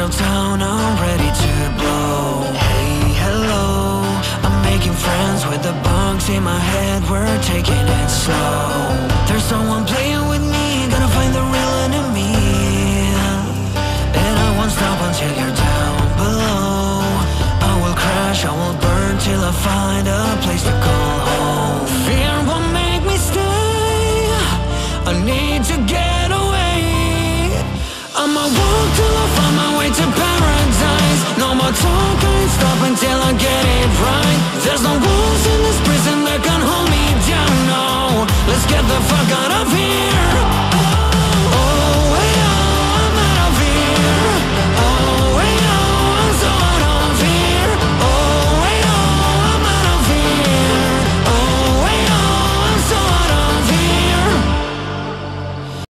out of town, I'm ready to blow. Hey, hello. I'm making friends with the bugs in my head. We're taking it slow. There's someone playing with me Gonna find the real enemy. And I won't stop until you're down below. I will crash, I will burn Till I find a place to call home. Fear won't make me stay. I need to Just get the fuck out